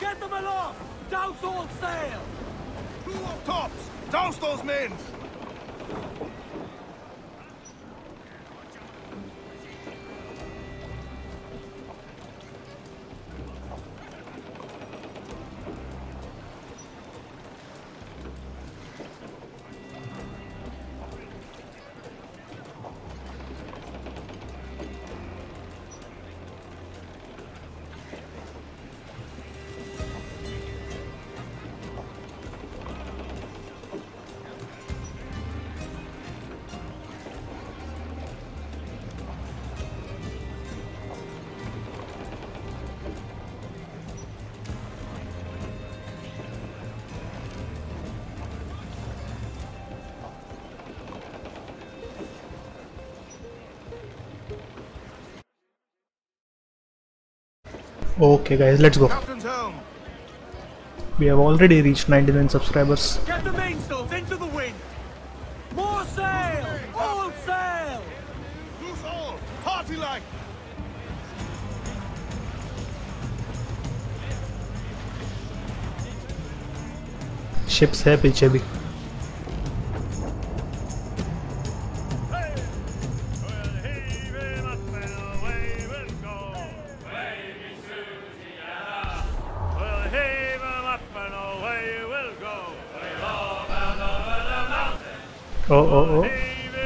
Get them aloft! Douse all sail! Who up tops? Douse those men! Okay guys, let's go. Captain's helm! We have already reached 99 subscribers. Get the mainsails into the wind! More sail! All sail! Loose all! Party like! Ships है पीछे भी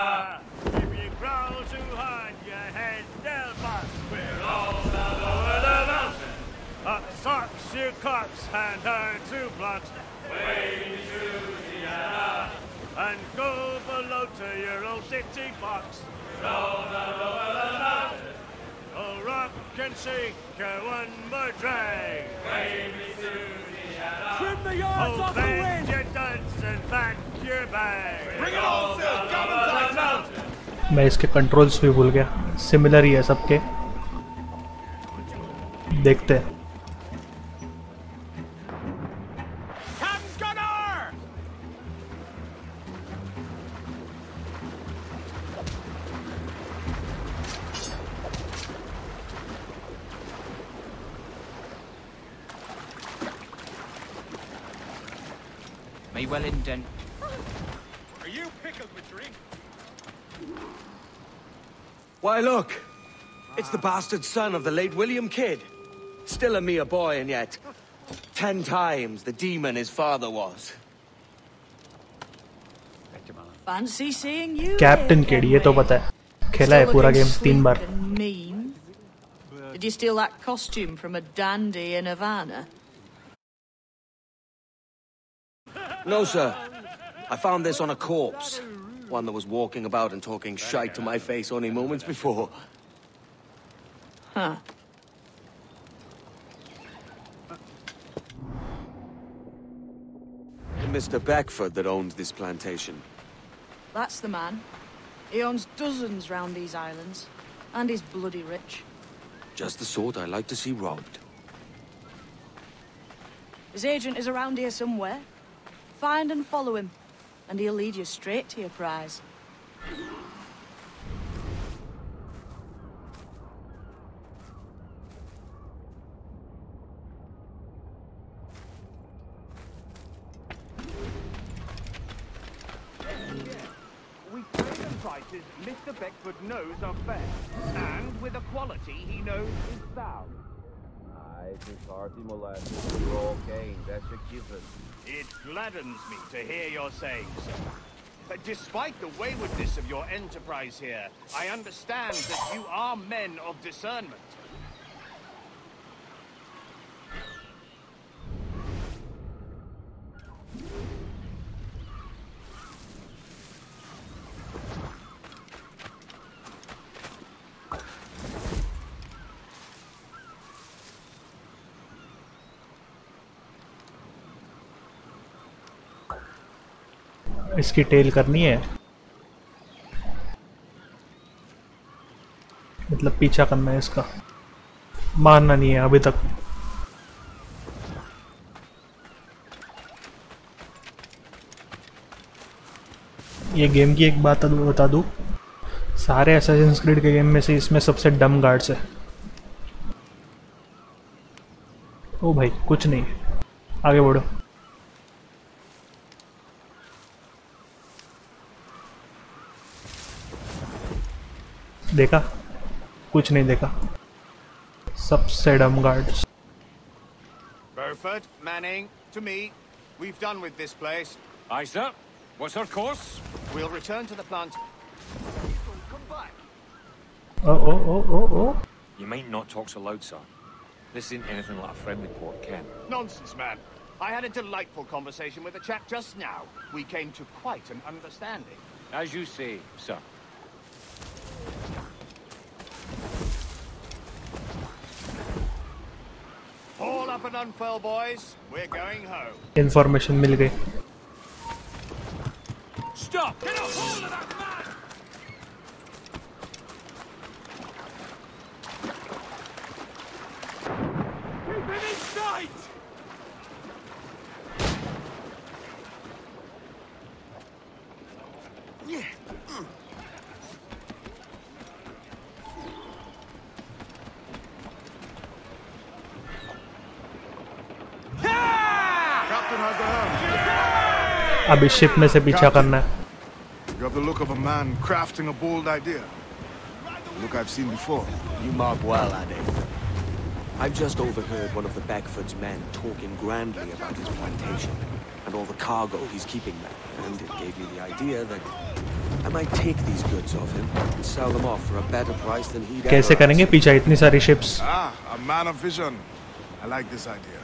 Ah, if you too hard. We're all the mountain. Up socks, and her two blocks. Wavy Susiana. And go below to your old ditty box. All the mountain. Oh, rock and shake one more drag. Wavy Susiana. Trim the yards oh, off the wind! मैं इसके controls भी भूल गया। Similar ही है सबके। देखते हैं। May well indent. Are you pickled with drink? Why, look! It's the bastard son of the late William Kidd. Still a mere boy, and yet ten times the demon his father was. Fancy seeing you. Captain here, kid ये तो Kenway. पता है खेला है Still पूरा looking game तीन बार sleek and Mean. Did you steal that costume from a dandy in Havana? No, sir. I found this on a corpse. One that was walking about and talking shite to my face only moments before. Huh. Mr. Beckford that owns this plantation. That's the man. He owns dozens round these islands. And he's bloody rich. Just the sort I like to see robbed. His agent is around here somewhere. Find and follow him, and he'll lead you straight to your prize. We trade and prices Mr. Beckford knows are fair, and with a quality he knows is sound. I think Artie molasses are all gain. That's a given. It gladdens me to hear your saying so. Uh, but despite the waywardness of your enterprise here, I understand that you are men of discernment. इसकी टेल करनी है। मतलब पीछा करना है इसका। मारना नहीं है अभी तक। ये गेम की एक बात बता दूँ। सारे एसेसिन्स क्रीड के गेम में से इसमें सबसे डम गार्ड्स है। ओ भाई, कुछ नहीं। आगे बढ़ो। देखा कुछ नहीं देखा सबसे dumb guards Burford, Manning, to me. We've done with this place. Aye, sir. What's our course? We'll return to the plant. Come back. O O O O O You might not talk so loud, sir. This isn't anything like a friendly port, Ken. Nonsense, man. I had a delightful conversation with a chap just now. We came to quite an understanding. As you say, sir. Haul up and unfurl, boys. We're going home. Information मिल गई Stop! Get a hold of that man! अब इस ship में से पीछा करना है You have the look of a man crafting a bold idea. A look I've seen before. You mark well, Addy. I've just overheard one of the Beckford's men talking grandly about his plantation and all the cargo he's keeping there. And it gave me the idea that I might take these goods off him and sell them off for a better price than he'd कैसे ever करेंगे ask. पीछा इतनी सारी ships Ah, a man of vision. I like this idea.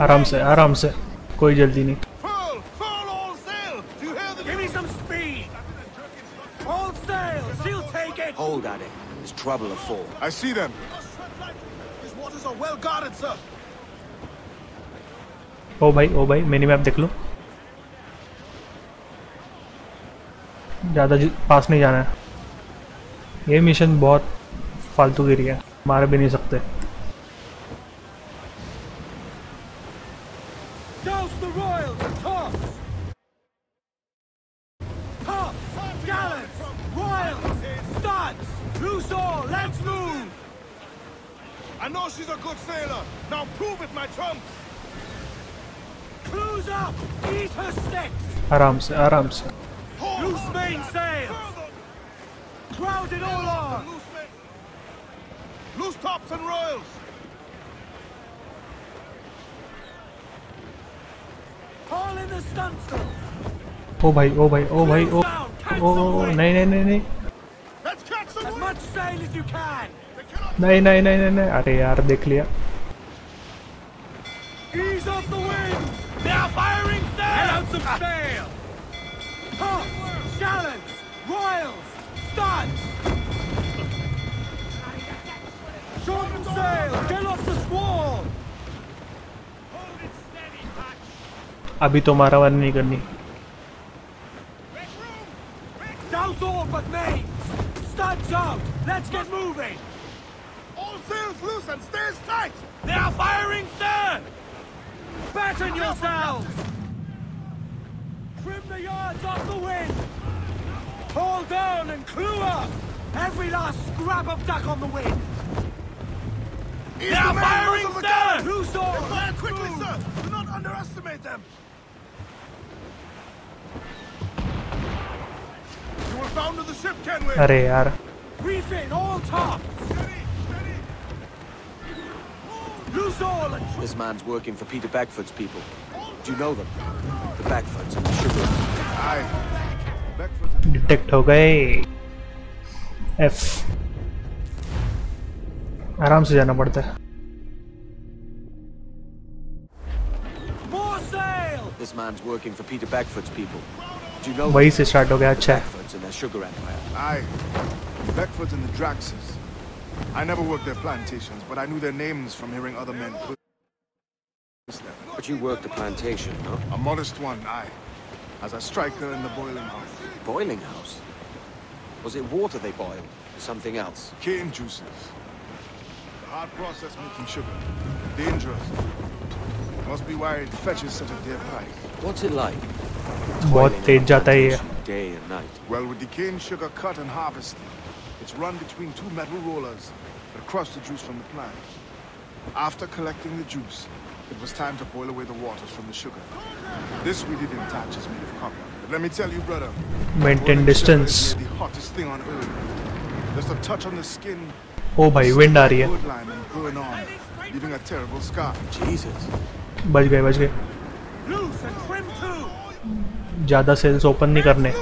आराम से आराम से कोई जल्दी नहीं Furl! Furl all sail! Do you hear the Give me some speed! All sails! He'll take it! Hold. There's trouble afoot. I see them. These waters are well guarded, sir. ओ भाई ओ भाई mini map देख लो ज़्यादा पास नहीं जाना है ये mission बहुत फालतू गिरी है मार भी नहीं सकते Douse the royals! Tops! Tops! Gallants! Royals! Studs! Loose all! Let's move! I know she's a good sailor! Now prove it, my chumps! Close up! Eat her sticks! Aram se, aram se. Loose mainsail! it all on! Loose tops and royals! ओ भाई ओ भाई ओ भाई ओ ओ ओ, ओ, नहीं नहीं नहीं नहीं Let's catch some As wind. much sail as you can! They cannot नहीं नहीं नहीं नहीं नहीं अरे यार देख लिया Ease off the wind! They are firing sail! Let out some sail! Tops! Gallants! Royals! Studs! Shorten sail! Get off the squall! अभी तो मारामारी नहीं करनी Douse all but mains! Studs out! Let's get moving! all sails loose and stays tight. They are firing, sir! Batten yourselves! Trim the yards off the wind! Haul down and clew up! Every last scrap of duck on the wind! Ease They are the main firing, muzzle of the sir! galleys. Loose all! Fire Let's quickly, move! sir. Do not underestimate them. You will founder the ship, Kenway. अरे यार Reef in all tops! Steady, steady. Loose all and This man's working for Peter Beckford's people. Do you know them? The Beckfords and the Sugar. Aye. Beckford. Detect हो गए F आराम से जाना पड़ता है more sail! This man's working for Peter Beckford's people. Do you know वही them? से start हो गया The अच्छा है Beckfords and their sugar empire. Aye. Beckford and the Draxes. I never worked their plantations, but I knew their names from hearing other men. put- But you worked the plantation, no? A modest one, aye. As a striker in the boiling house. Boiling house? Was it water they boiled? Something else? Cane juices. The hard process making sugar. Dangerous. Must be why it fetches such a dear price. What's it like? बहुत तेज जाता है ये Well, with the cane sugar cut and harvested, it's run between two metal rollers that crush the juice from the plant. After collecting the juice, it was time to boil away the waters from the sugar. This we did in teaches made of copper. But let me tell you, brother, maintain distance. The hottest thing on earth. There's a touch on the skin. Oh, भाई wind आ रही है. Leaving a terrible scar. Jesus. बच गए ज़्यादा sales open नहीं करने.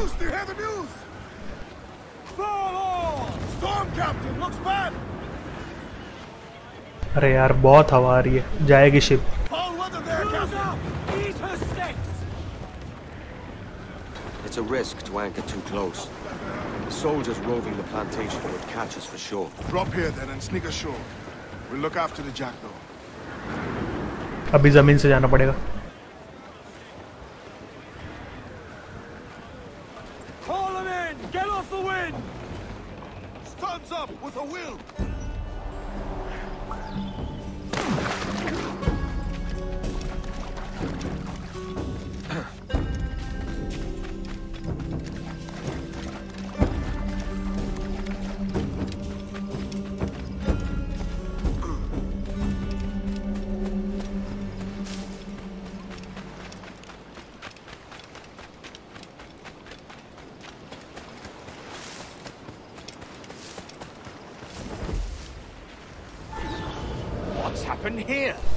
अरे यार बहुत हवा आ रही है जाएगी ship! It's a risk to anchor too close. The soldiers roving the plantation would catch us for sure. Drop here then and sneak ashore. We'll look after the jackdaw. अभी ज़मीन से जाना पड़ेगा with a will.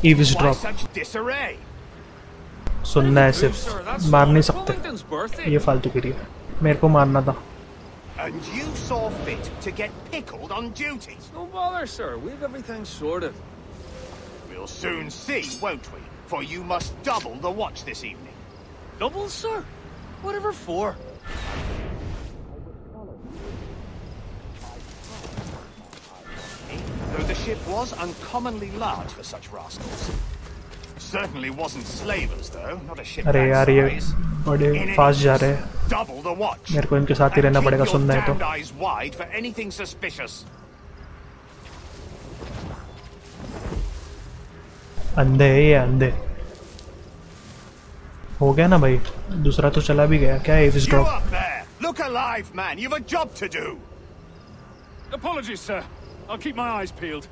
here? Eavesdrop. Why such disarray? सुनना है सिर्फ मार नहीं सकते ये फालतू गिरी है मेरे को मारना था And you saw fit to get pickled on duty. No bother, sir. We've everything sorted. We'll soon see, won't we? For you must double the watch this evening. Double, sir? Whatever for? Though the ship was uncommonly large for such rascals. Certainly wasn't slavers, though. Not a ship अरे that यार ये size. बड़े In fast जा रहे innings, हैं Double the watch. मेरे को इनके साथ ही रहना And पड़ेगा keep your सुनना है तो damned eyes wide for anything suspicious. अंधे है ये अंधे हो गया ना भाई दूसरा तो चला भी गया क्या है You drop up there! Look alive, man! You've a job to do! Apologies, sir. I'll keep my eyes peeled.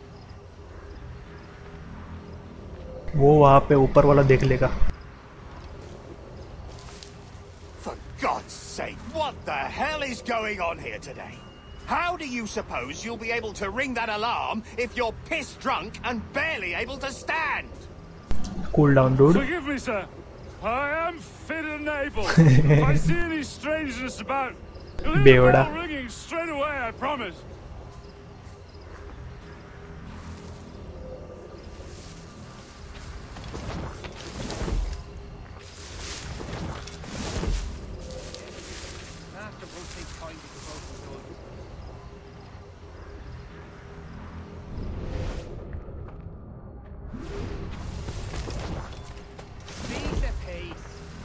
वो वहाँ पे ऊपर वाला देख लेगा For God's sake, what the hell is going on here today? How do you suppose you'll be able to ring that alarm if you're piss drunk and barely able to stand? Cool down dude Forgive me, sir. I am fit and able. if I see any strangeness about, you'll hear the Beoda. bell ringing straight away, I promise.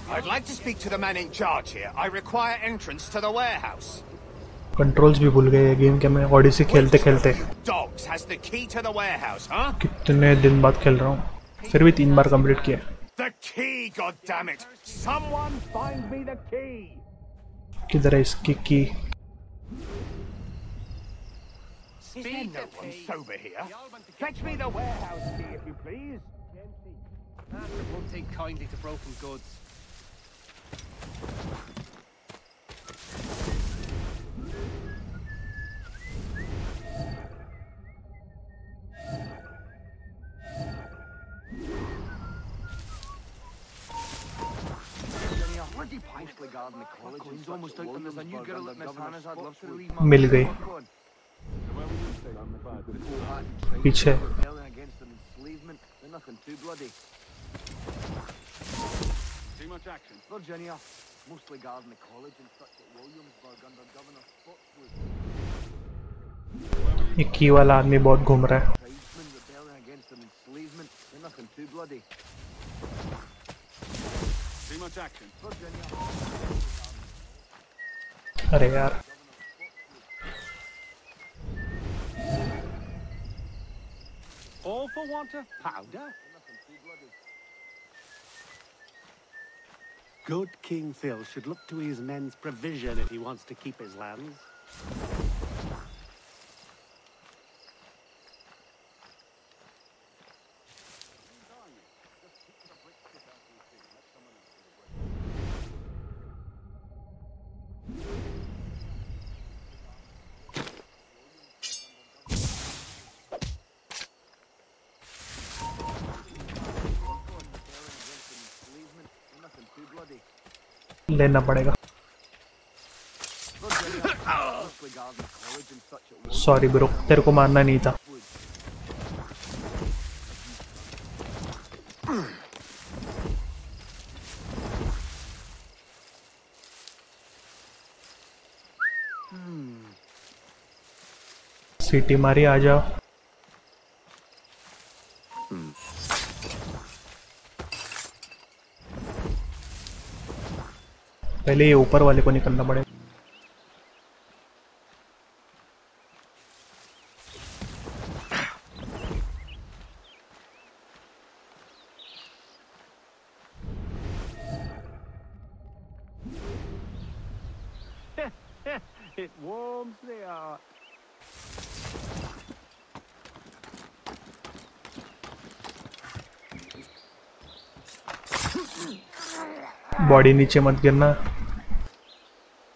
I'd like to speak to the man in charge here. I require entrance to the warehouse. Controls भी भूल गए ये game के मैं ओडिसी खेलते खेलते Dogs has the key to the warehouse, huh? कितने दिन बाद खेल रहा हूँ फिर भी तीन बार कंप्लीट किया! किधर है इसकी की Is no one sober here? Fetch me the warehouse key, if you please. Master won't take kindly to broken goods. मिल गए पीछे। वाला आदमी बहुत घूम रहा है। much action. अरे यार All for want of powder? Good King Phil should look to his men's provision if he wants to keep his lands. लेना पड़ेगा। सॉरी ब्रो तेरे को मारना नहीं था। सीटी मारी आ जाओ। पहले ये ऊपर वाले को निकलना पड़ेगा it warms the heart. Body नीचे मत गिरना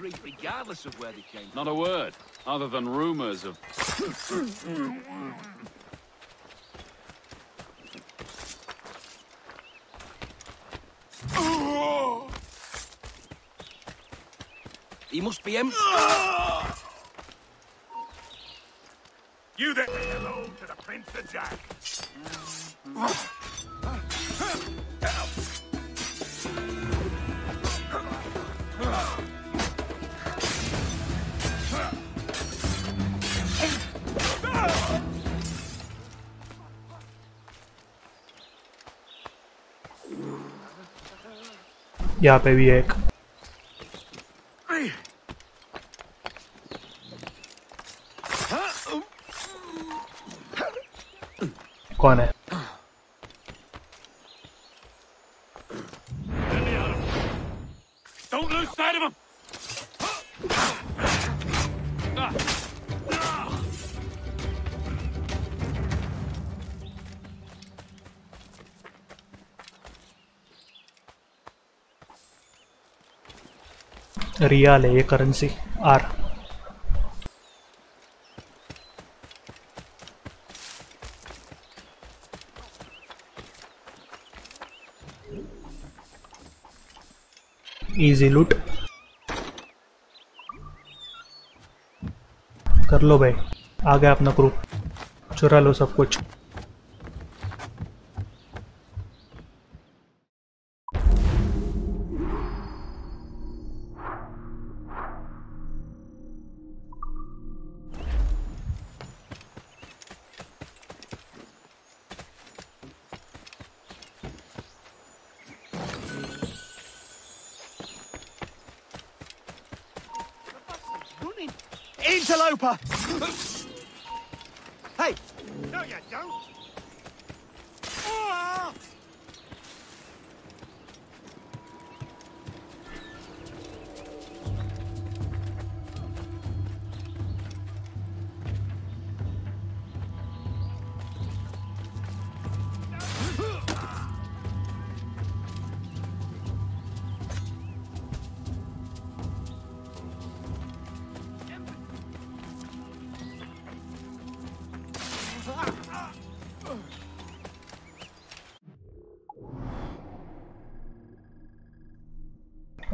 Welcome regardless of where they came from. Not a word, other than rumors of... He must be him. You that hello to the Prince of Jack. यहाँ पे भी एक। रियाल है ये currency are easy लूट कर लो भाई। आ गया अपना क्रू चुरा लो सब कुछ।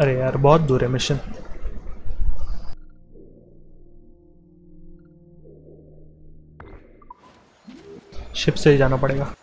अरे यार बहुत दूर है मिशन शिप से ही जाना पड़ेगा।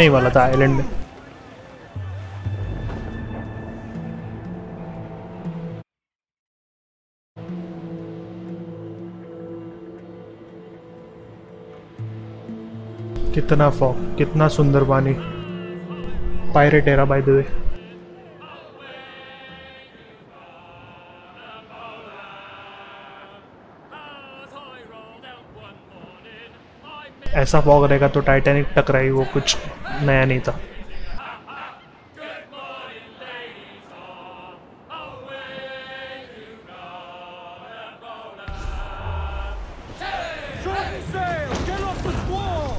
Loose ही वाला था आइलैंड में। कितना फॉग कितना सुंदर पानी। Pirate era by the way ऐसा फॉग रहेगा तो टाइटैनिक टकराई वो कुछ। Manita.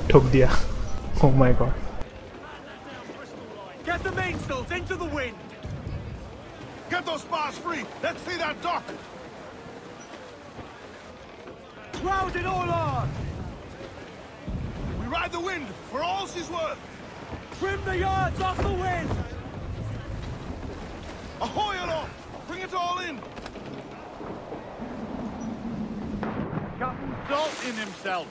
Took the Oh my god. Get the mainsails into the wind. Get those spars free. Let's see that dock. Round it all on. We ride the wind for all she's worth. Trim the yards off the wind! Ahoy aloft! Bring it all in! Captain Salt in himself.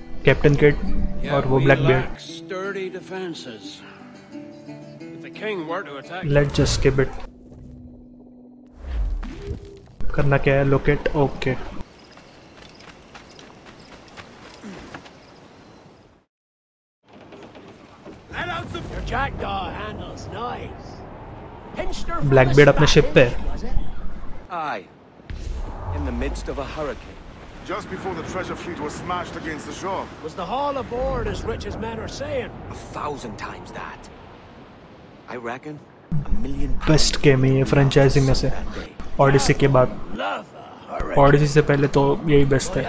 Captain Kidd और वो Blackbeard let just skip it करना क्या है? Locate okay black ब्लैकबेड अपने ship पे। I in the midst of a hurricane Just before the treasure fleet was smashed against the shore. Was the hall aboard as rich as men are saying? A thousand times that. I reckon a million... Best game है ये franchising में से. Odyssey के बाद. Odyssey से पहले तो यही best है.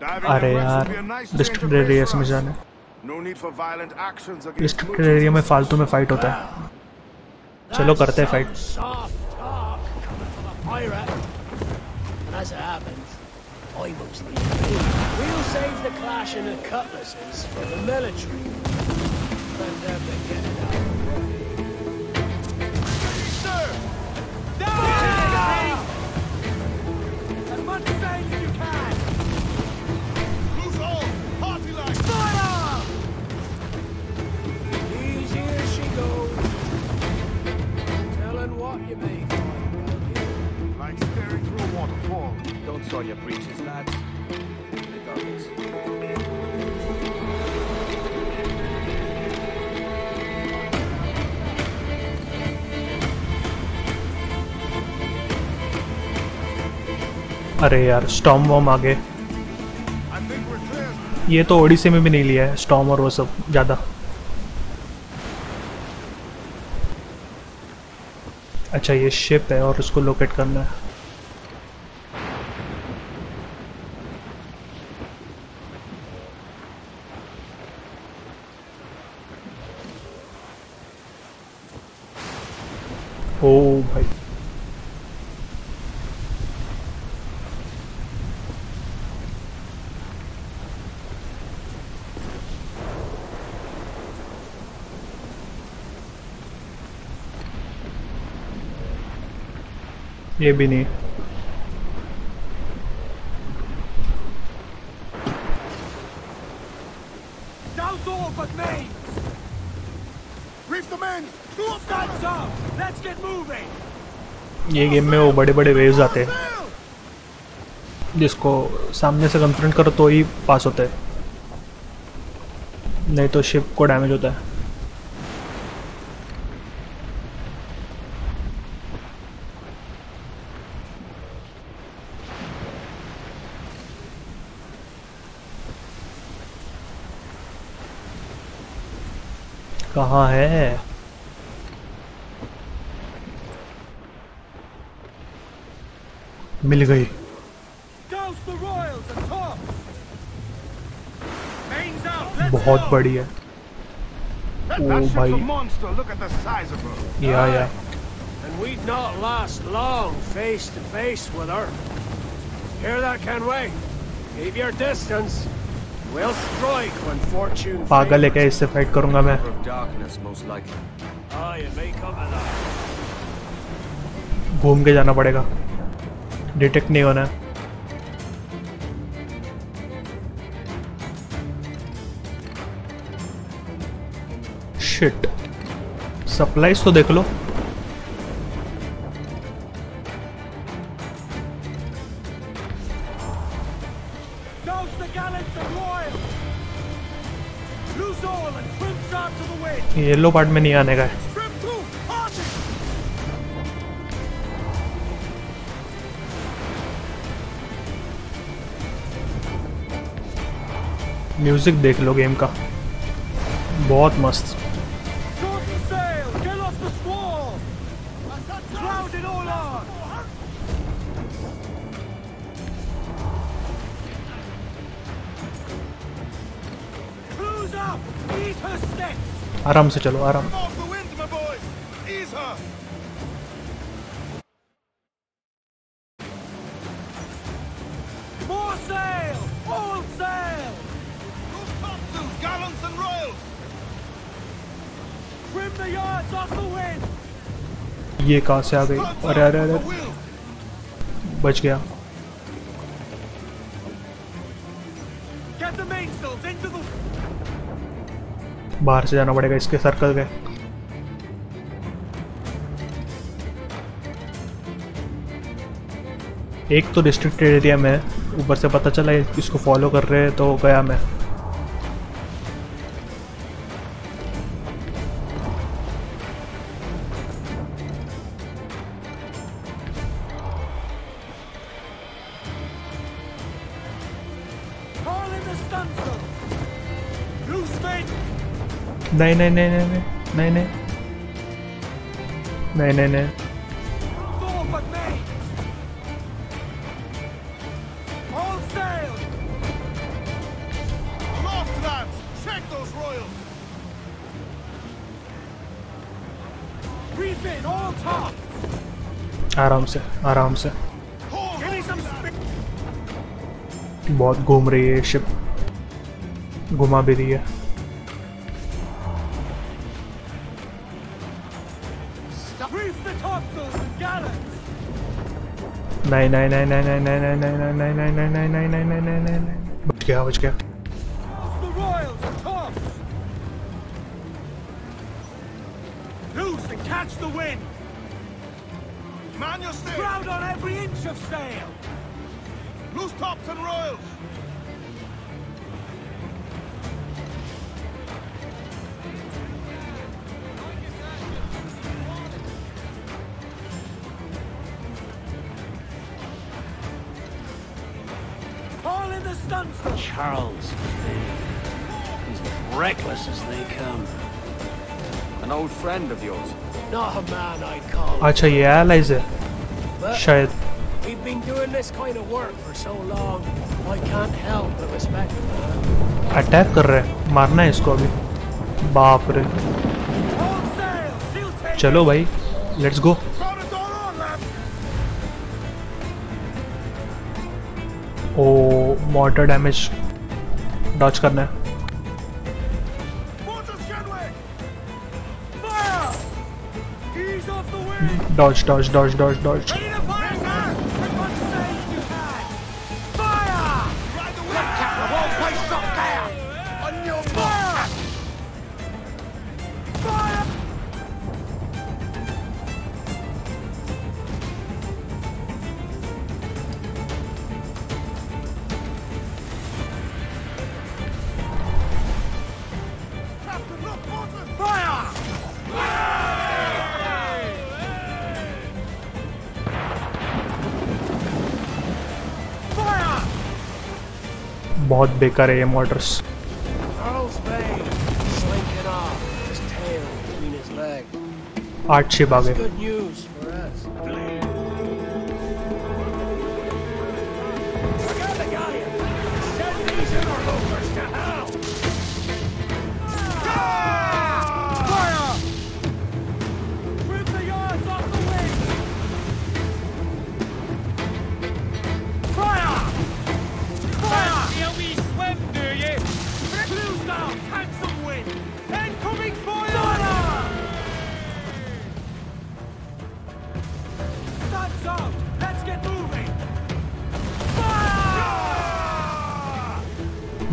अरे यार डिस्ट्रिक्ट एरिया में जाने डिस्ट्रिक्ट एरिया में फालतू में फाइट होता है चलो करते हैं fight Some soft talk coming from a pirate. And as it happens, I mostly. We'll save the clashing of cutlasses for the military. Let them to get it out. As much sail as you can! Soil your breeches, lads. अरे यार storm warm आ गए. ये तो ओडिसी में भी नहीं लिया है स्टॉम और वो सब ज़्यादा अच्छा ये शिप है और उसको लोकेट करना है ओ भाई ये भी नहीं Douse all but main! Reef the men! Stand up! Let's get moving! ये गेम में वो बड़े बड़े वेव्स आते हैं जिसको सामने से कंफ्रंट करो तो ही पास होता है नहीं तो शिप को डैमेज होता है कहाँ है? मिल गई। बहुत बड़ी है ओ भाई। या या And we'd not last long face to face with her. Hear that, Kenway? Keep your distance. पागल है क्या इससे फाइट करूँगा मैं? घूम के जाना पड़ेगा। डिटेक्ट नहीं होना। शिट सप्लाईज तो देख लो। येलो पार्ट में नहीं आने का है! म्यूज़िक देख लो गेम का बहुत मस्त yards off the wind! ये कहाँ से आ गई? अरे अरे अरे। बच गया। बाहर से जाना पड़ेगा, इसके सर्कल के। एक तो रिस्ट्रिक्टेड एरिया में ऊपर से पता चला इसको फॉलो कर रहे हैं तो गया मैं। नहीं नहीं नहीं नहीं नहीं नहीं नहीं। नहीं नहीं आराम से आराम से। बहुत घूम रही है शिप घुमा भी रही है। नहीं नहीं नहीं नहीं नहीं नहीं नहीं नहीं नहीं नहीं नहीं नहीं नहीं नहीं नहीं नहीं नहीं नहीं बच गया बच गया Douse the royals and tops! Loose and catch the wind! Man your sail! Crowd on every inch of sail! Loose tops and royals! Charles. As reckless as they come. An old friend of yours? Not a man I'd call. अच्छा ये allies है But शायद we've been doing this kind of work for so long, I can't help but respect him. man. Attack कर रहे हैं मारना है इसको अभी बाप रे चलो भाई let's go O mortar damage डॉच करना है। डॉच डॉच डॉच डॉच डॉच बेकार है ये मोटर्स आठ छः भागे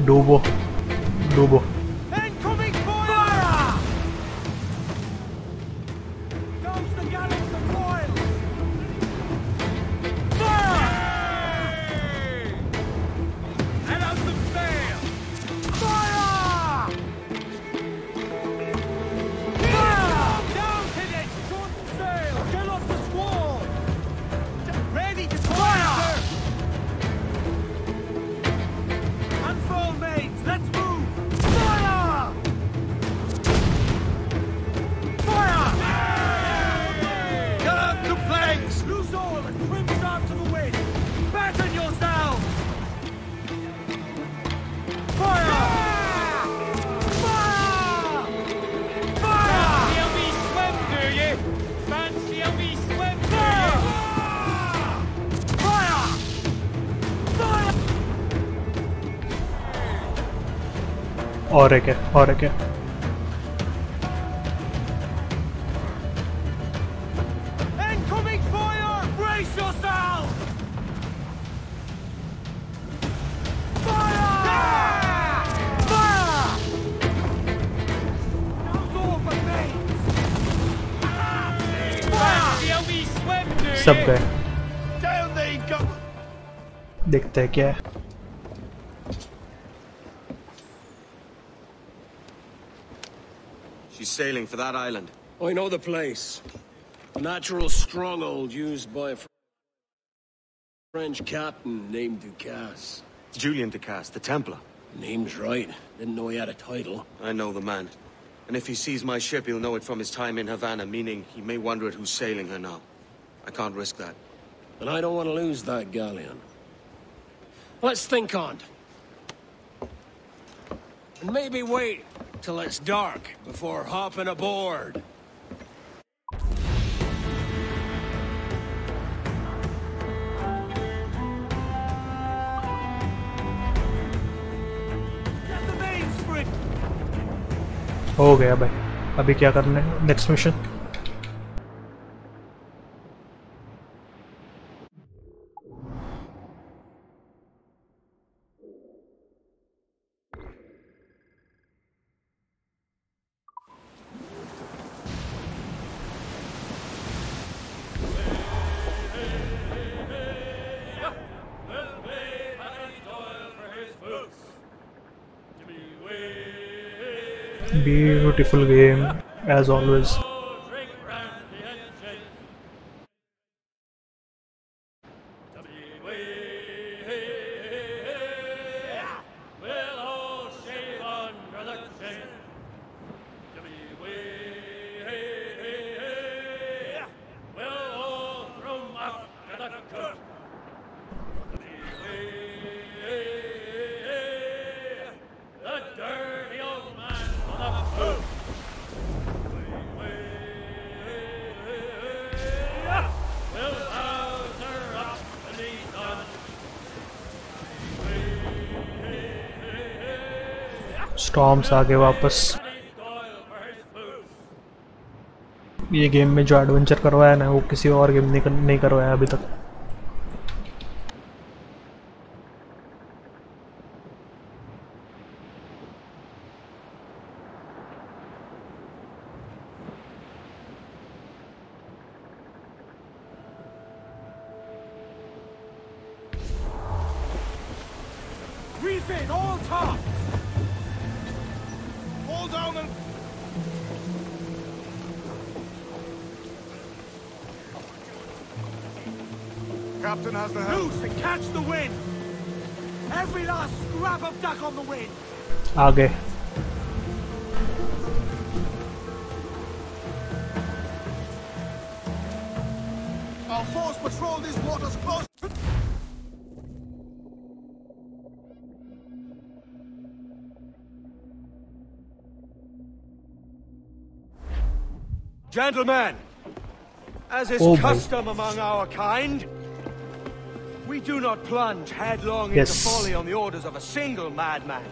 डूबो डूबो। और एक है और एक है। सब गए। देखते हैं क्या है। Sailing for that island. I know the place. A natural stronghold used by a French captain named du Casse. Julian Ducasse, the Templar. Name's right. Didn't know he had a title. I know the man. And if he sees my ship, he'll know it from his time in Havana, meaning he may wonder at who's sailing her now. I can't risk that. And I don't want to lose that galleon. Let's think on it. And maybe wait till it's dark before hopping aboard. Get the mains free! हो गया भाई अभी क्या करना है next mission as always. Storms आ गए वापस। ये गेम में जो एडवेंचर करवाया ना, वो किसी और गेम नहीं करवाया अभी तक। आगे Gentlemen, as is oh custom among our kind, we do not plunge headlong yes. into folly on the orders of a single madman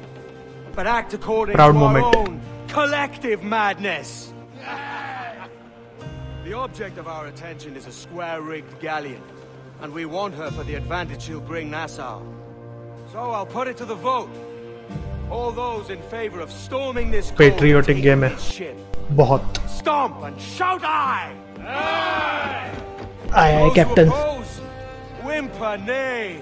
but act according Proud to moment. our own collective madness. the object of our attention is a square-rigged galleon, and we want her for the advantage she'll bring Nassau. So I'll put it to the vote. All those in favor of storming this cove and Patriotic taking game है this ship, बहुत Stomp and shout aye! Aye! आया है Those who captain oppose, whimper nay.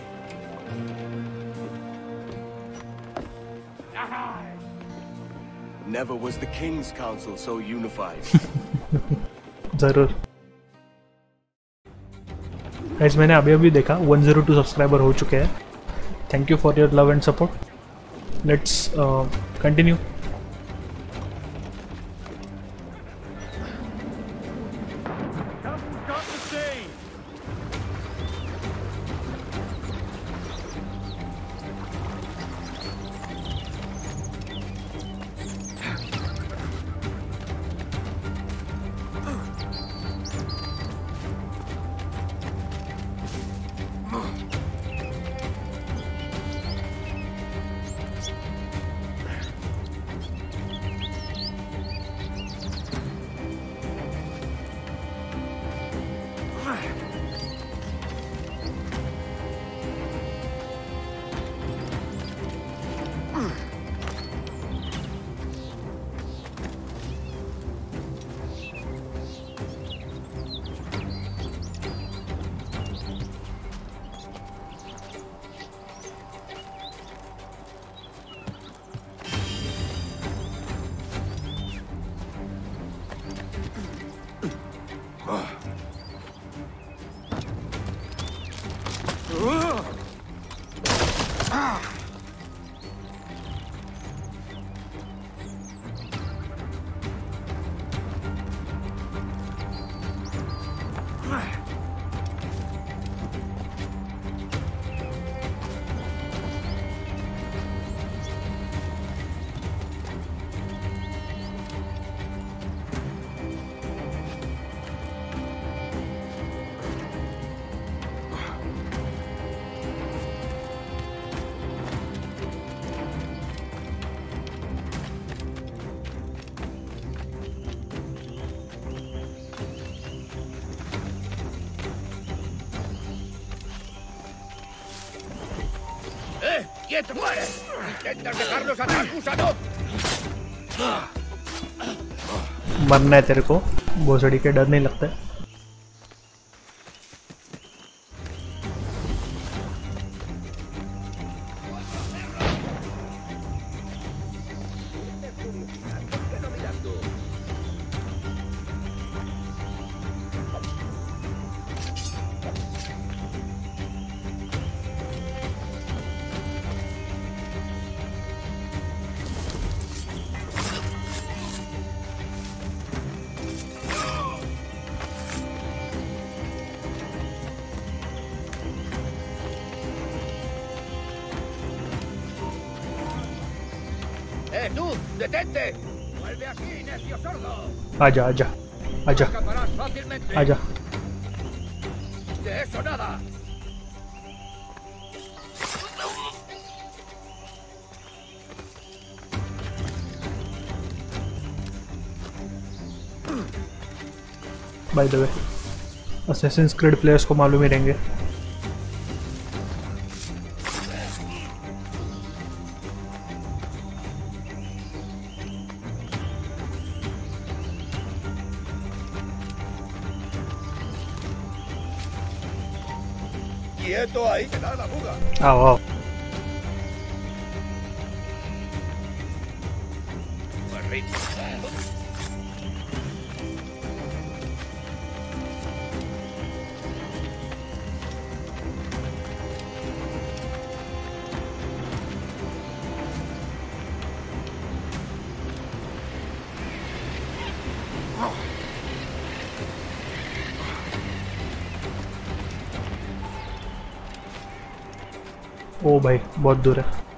Never was the King's Council so unified. ज़रूर। Guys मैंने अभी अभी देखा 102 subscriber हो चुके हैं। Thank you for your love and support let's continue ¡Quieto! ¡Muere! ¡Intentas dejarlos atrás, gusano! मरना है तेरे को भोसड़ी के डर नहीं लगता है आजा आजा आजा आजा। By the way Assassin Creed players को मालूम ही रहेंगे। Oh, भाई बहुत दूर है।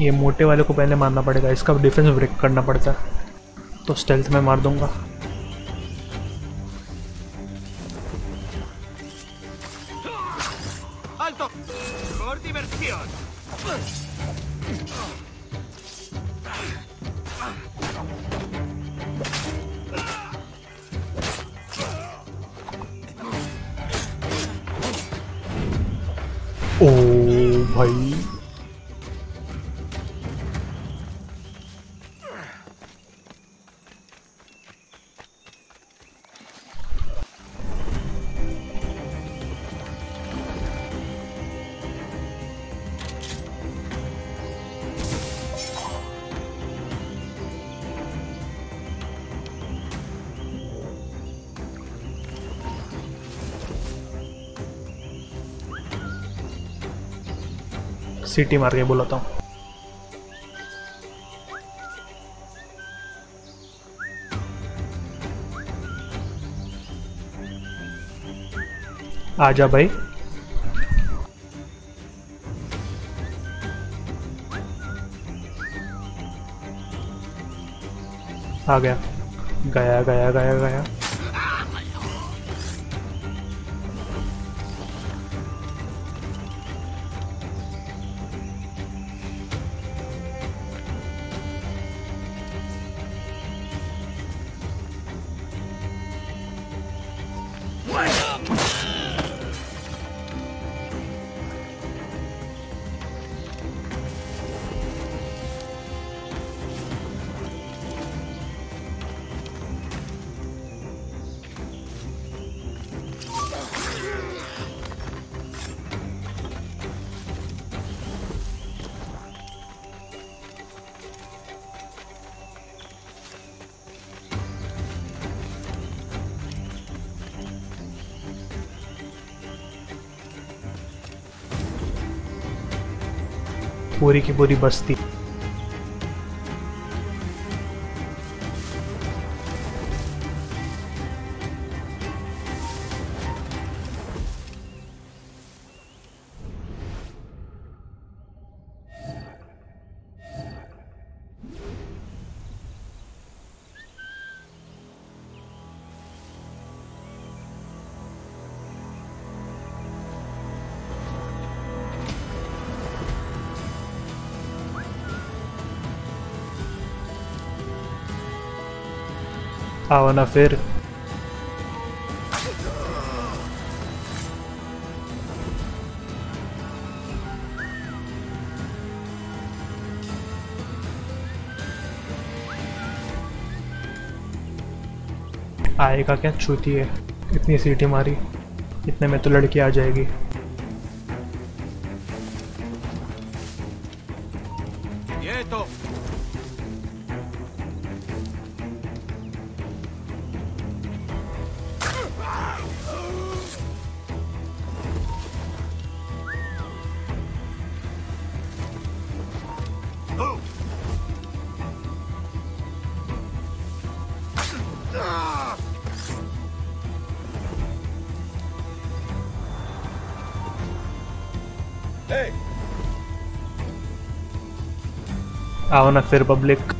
ये मोटे वाले को पहले मारना पड़ेगा, इसका डिफेंस ब्रेक करना पड़ता है। तो स्टेल्थ में मार दूँगा। सीटी मार के बुलाता हूँ। आजा भाई। आ गया। गया गया गया गया। पूरी की पूरी बस्ती। आवा ना फिर आएगा क्या छूती है? इतनी सीटी मारी। इतने में तो लड़की आ जाएगी। Banana Republic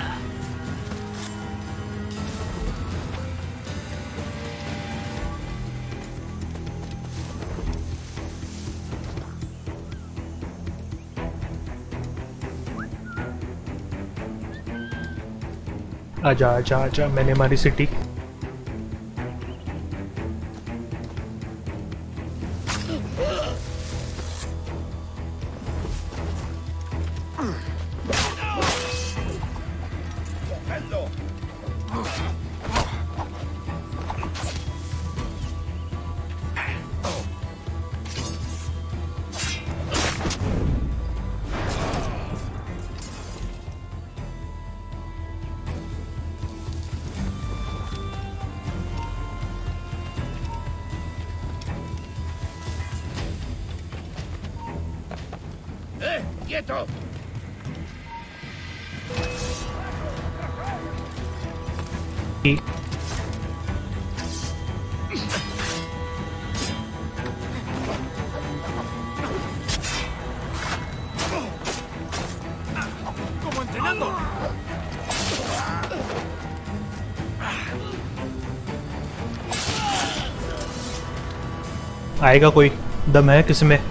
आजा आजा आजा मैंने हमारी सिटी आएगा कोई? दम है किसी में?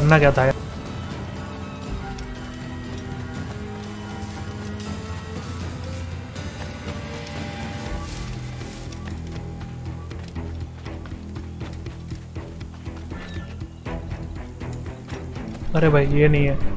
करना क्या था? यार अरे भाई ये नहीं है।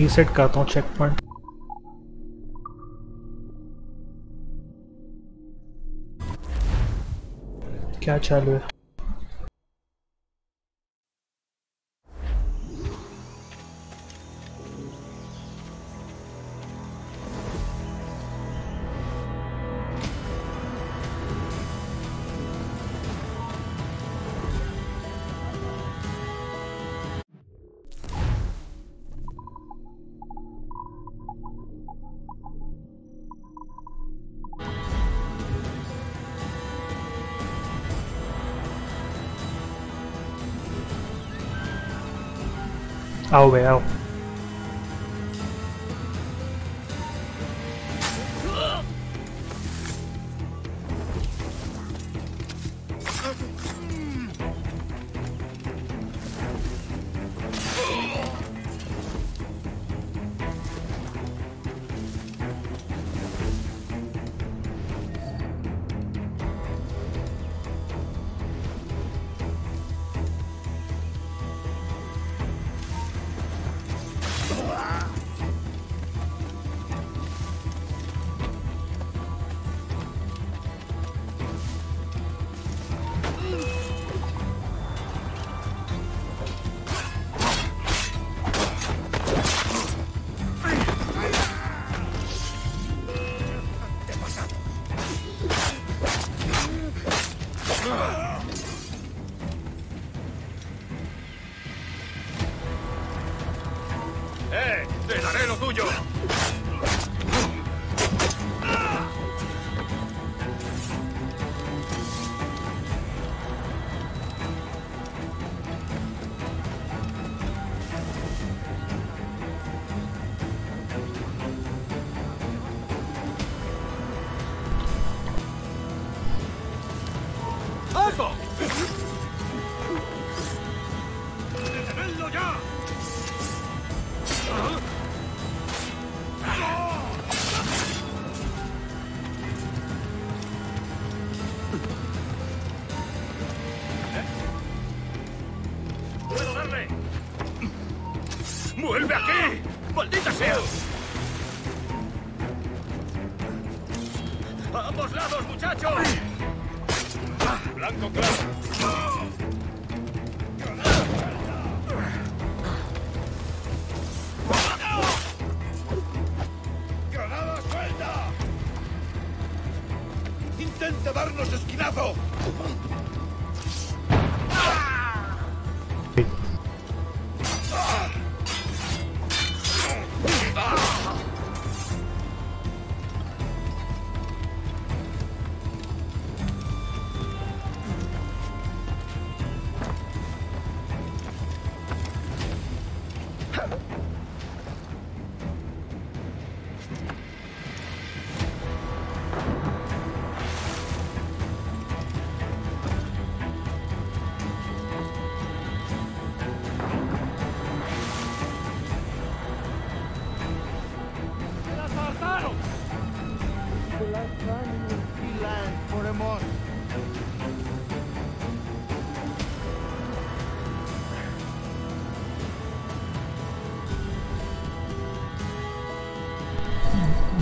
रीसेट करता हूँ चेक पॉइंट क्या चालू है? Oh well.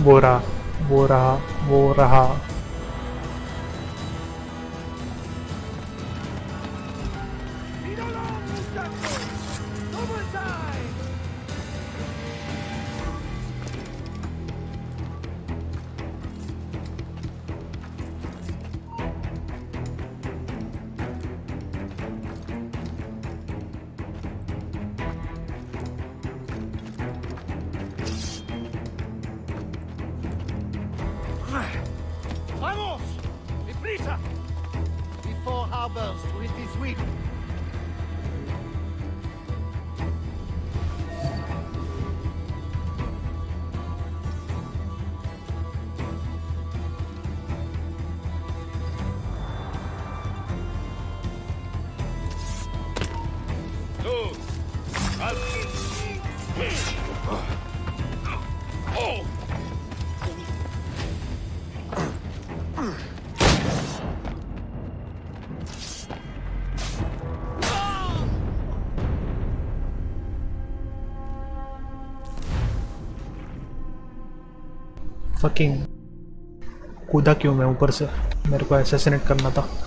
वो रहा वो रहा वो रहा। फकिंग कूदा क्यों मैं ऊपर से? मेरे को एसेसिनेट करना था।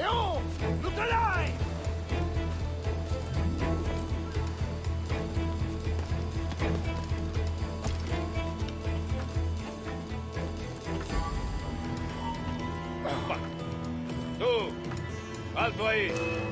Look alive! Two, Alto ahí.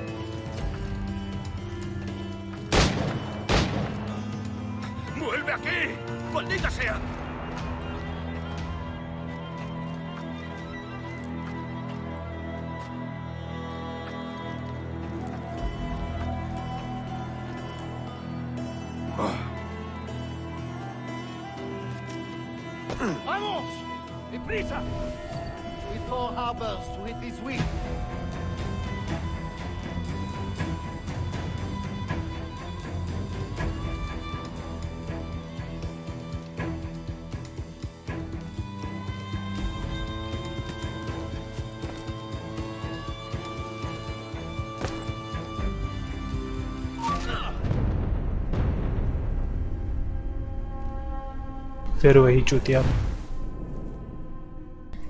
फिर वही चूतिया।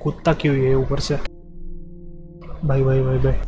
कुत्ता क्यों है ऊपर से? bye bye bye bye.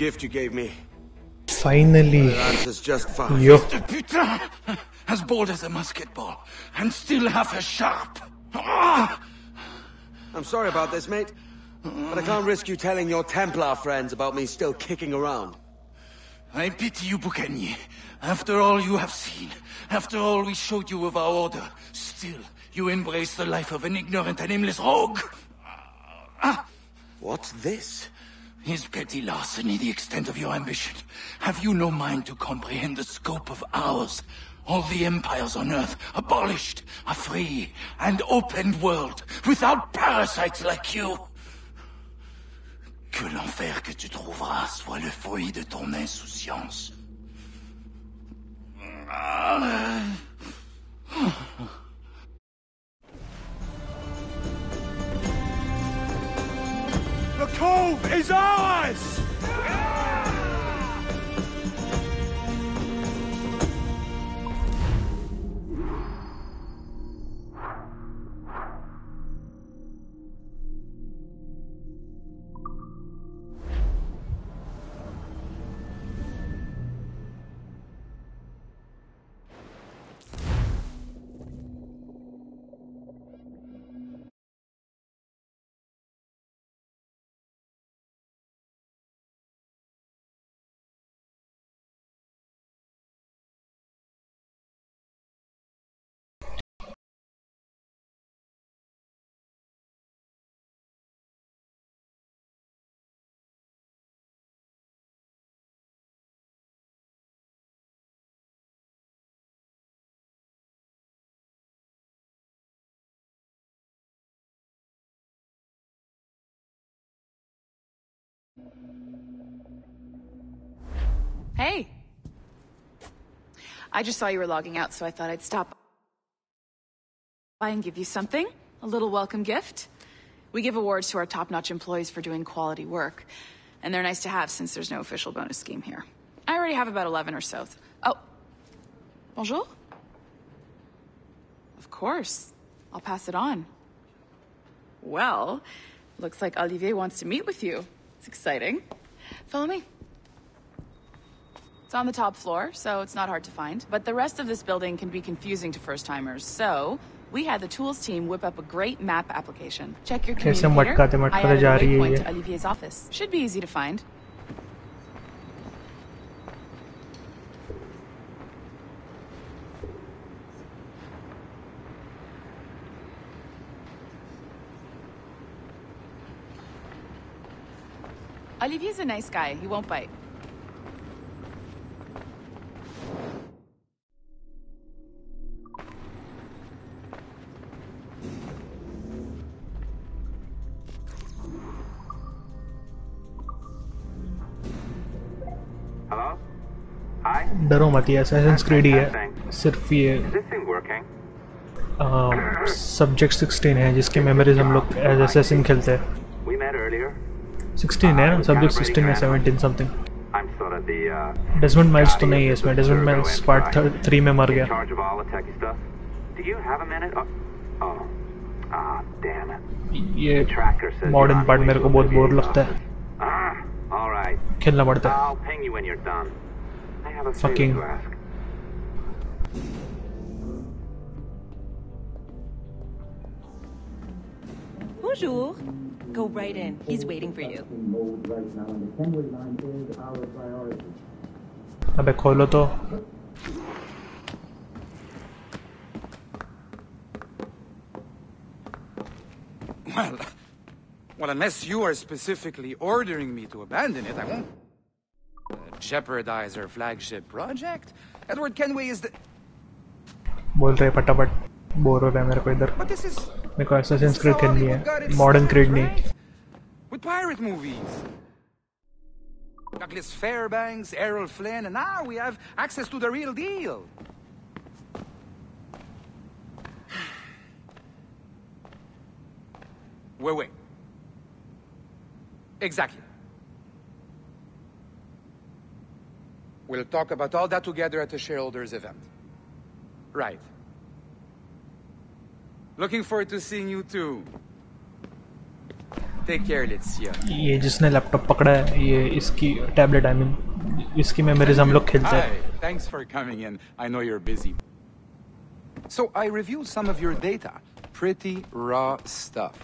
gift you gave me? Finally. The answer's just fine. Yo. Putain! As bold as a musket ball, and still half as sharp. Ah! I'm sorry about this, mate. But I can't risk you telling your Templar friends about me still kicking around. I pity you, Boucanier. After all you have seen, after all we showed you of our order, still you embrace the life of an ignorant and aimless rogue. Ah! What's this? Is petty larceny the extent of your ambition? Have you no mind to comprehend the scope of ours? All the empires on Earth abolished, a free and open world, without parasites like you. Que l'enfer que tu trouveras soit le fruit de ton insouciance. The cove is ours! Hey. I just saw you were logging out, so I thought I'd stop by and give you something. A little welcome gift. We give awards to our top-notch employees for doing quality work. And they're nice to have since there's no official bonus scheme here. I already have about 11 or so. Oh. Bonjour? Of course. I'll pass it on. Well, looks like Olivier wants to meet with you. It's exciting. Follow me. It's on the top floor, so it's not hard to find. But the rest of this building can be confusing to first-timers, so we had the tools team whip up a great map application. Check your communicator. I added a waypoint to Olivier's office. Should be easy to find. Olivier's a nice guy. He won't bite. Hello? Hi? डरो मत ये Assassin's Creed ही है Thanks. सिर्फ ये Is this thing working? Subject sixteen है जिसकी memories हम लोग एज एसेसिन खेलते हैं We met earlier. सिक्सटीन है ना सब्जेक्ट सिक्सटीन या सेवनटीन समथिंग डेजमंड माइल्स तो नहीं है इसमें डेजमंड माइल्स पार्ट थ्री में मर गया ये मॉडर्न पार्ट मेरे को बहुत बोर लगता है खेलना पड़ता है Bonjour. Go right in. He's waiting for you. अबे खोलो तो Well, well, unless you are specifically ordering me to abandon it, I won't uh, jeopardize our flagship project. Edward Kenway is the. बोल रहे फटाफट बोर हो रहा है मेरे को इधर But this is मेरे को एसेसिन क्रीड खेलनी है मॉडर्न क्रीड नहीं with pirate movies. Douglas Fairbanks, Errol Flynn, and now we have access to the real deal. Wait, wait. Exactly. We'll talk about all that together at the shareholders event. Right. Looking forward to seeing you too. Take care, Letizia. ये जिसने laptop पकड़ा है ये इसकी tablet I mean इसकी memories हम लोग खेलते हैं Hi, thanks for coming in. I know you're busy. So I reviewed some of your data. Pretty raw stuff.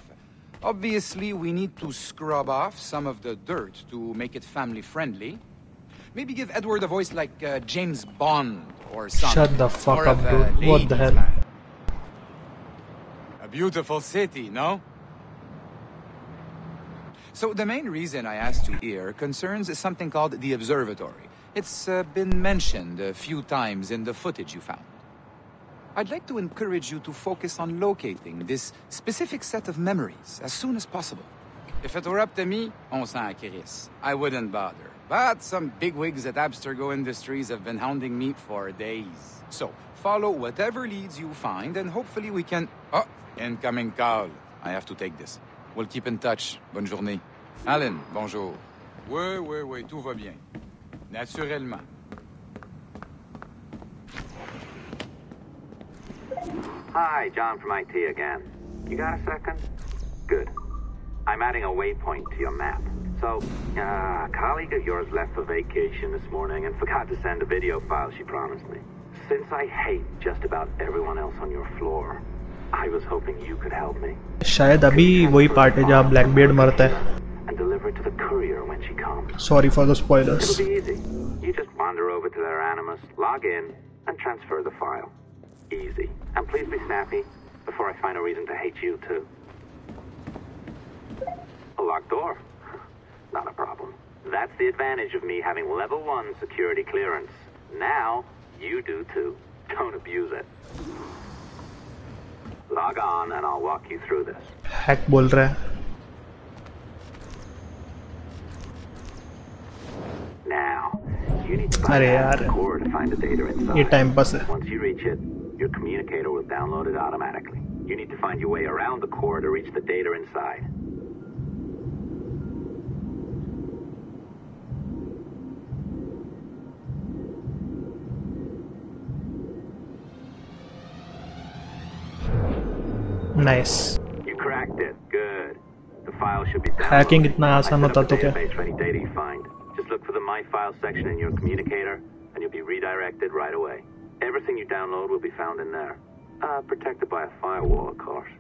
Obviously, we need to scrub off some of the dirt to make it family friendly. Maybe give Edward a voice like uh, James Bond or something. Shut the fuck More up, of a dude. What the ladies' hell? man. A beautiful city, no? So the main reason I asked you here concerns something called the observatory. It's uh, been mentioned a few times in the footage you found. I'd like to encourage you to focus on locating this specific set of memories as soon as possible. If it were up to me, on s'en. I wouldn't bother. But some bigwigs at Abstergo Industries have been hounding me for days. So, follow whatever leads you find, and hopefully we can... Oh, incoming call. I have to take this. We'll keep in touch. Bonne journée. Alan, bonjour. Oui, oui, oui, tout va bien. Naturellement. Hi, John from IT again. You got a second? Good. I'm adding a waypoint to your map. So, uh, a colleague of yours left for vacation this morning and forgot to send a video file she promised me. Since I hate just about everyone else on your floor, I was hoping you could help me शायद अभी वही part है जहाँ black beard मरता है and deliver it to the courier when she comes. Sorry for the spoilers It'll be easy. You just wander over to their Animus, log in, and transfer the file. Easy. And please be snappy before I find a reason to hate you, too. A locked door. Not a problem. That's the advantage of me having level 1 security clearance. Now, you do too. Don't abuse it. Log on and I'll walk you through this. Hack bol raha. Now, you need to find the core to find the data inside. Once you reach it, your communicator will download it automatically. You need to find your way around the core to reach the data inside. Nice You cracked it. Good. The file should be downloaded. Hacking इतना I आसान set होता up a तो क्या database for any data you find. Just look for the My Files section in your communicator, and you'll be redirected right away. Everything you download will be found in there. Uh, protected by a firewall, of course.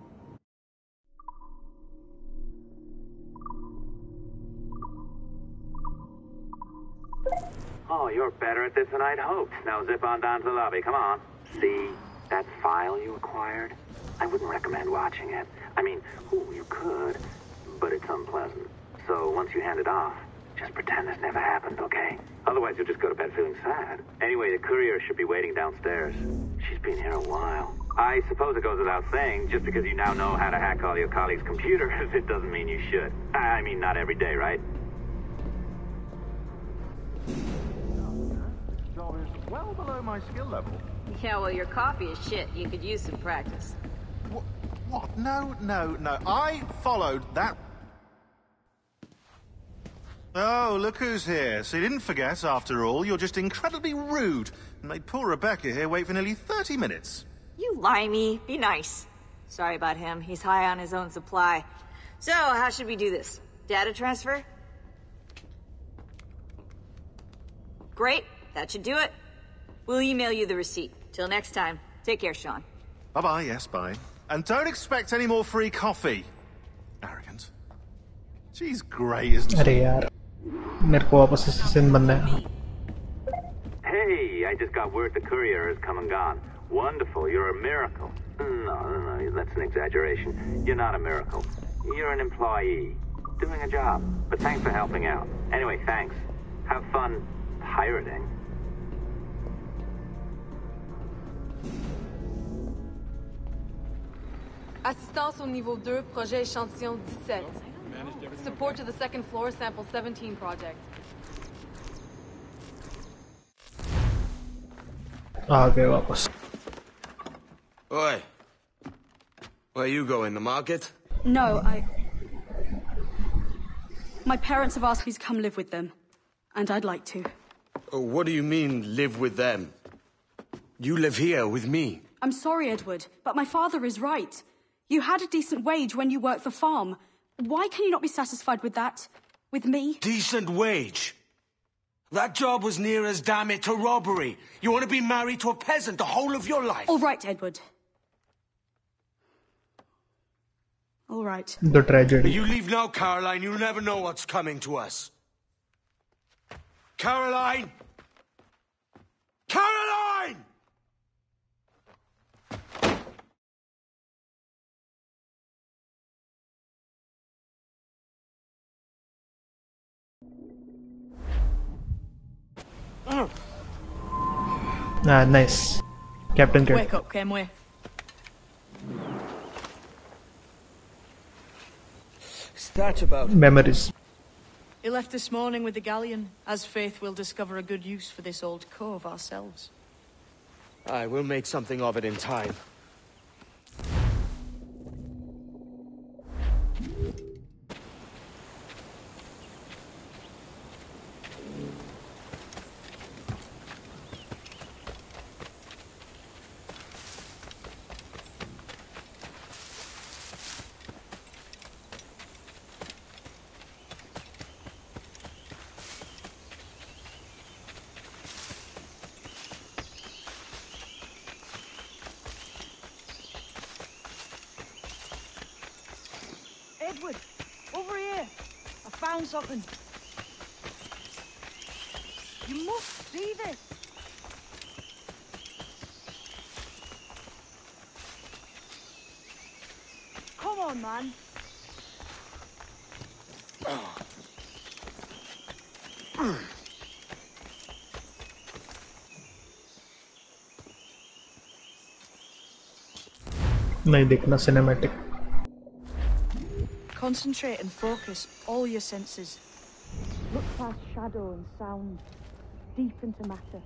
Oh, you're better at this than I'd hoped. Now zip on down to the lobby. Come on. See that file you acquired? I wouldn't recommend watching it. I mean, ooh, you could, but it's unpleasant. So once you hand it off, just pretend this never happened, okay? Otherwise, you'll just go to bed feeling sad. Anyway, the courier should be waiting downstairs. She's been here a while. I suppose it goes without saying, just because you now know how to hack all your colleagues' computers, it doesn't mean you should. I mean, not every day, right? job is well below my skill level. Yeah, well, your coffee is shit. You could use some practice. What? No, no, no. I followed that. Oh, look who's here. So you didn't forget, after all, you're just incredibly rude and made poor Rebecca here wait for nearly 30 minutes. You limey. Be nice. Sorry about him. He's high on his own supply. So, how should we do this? Data transfer? Great. That should do it. We'll email you the receipt. Till next time. Take care, Sean. Bye-bye, yes, bye. And don't expect any more free coffee. Arrogant. She's great, isn't she? अरे यार मेरे को वापस assistant बनना है Hey, I just got word the courier has come and gone. Wonderful, you're a miracle. No, no, no, that's an exaggeration. You're not a miracle. You're an employee. Doing a job. But thanks for helping out. Anyway, thanks. Have fun pirating. Assistance au niveau 2, projet échantillon 17. Support to the second floor, sample 17 project. आ गए वापस Oi. Where you going, the market? No, I. My parents have asked me to come live with them, and I'd like to. Oh, what do you mean, live with them? You live here with me. I'm sorry, Edward, but my father is right. You had a decent wage when you worked the farm. Why can you not be satisfied with that? With me? Decent wage? That job was near as damn it to robbery. You want to be married to a peasant the whole of your life? All right, Edward. All right. the tragedy You leave now, Caroline. You'll never know what's coming to us. Caroline! Caroline! Ah nice Captain Kirk Wake up, Kenway. Start about. memories He left this morning with the galleon, as faith will discover a good use for this old cove ourselves. I will make something of it in time. Edward, over here. I found something. You must see this. Come on, man. नहीं देखना cinematic Concentrate and focus all your senses. Look past shadow and sound, deep into matter,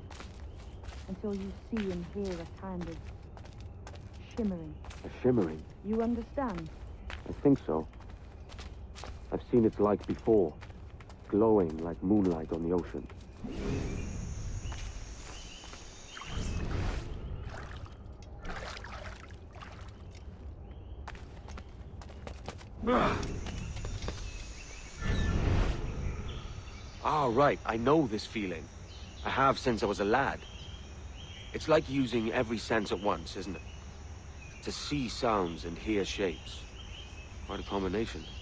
until you see and hear a kind of shimmering. A shimmering. You understand? I think so. I've seen its like before. Glowing like moonlight on the ocean. Ah, right. I know this feeling. I have since I was a lad. It's like using every sense at once, isn't it? To see sounds and hear shapes. Quite a combination.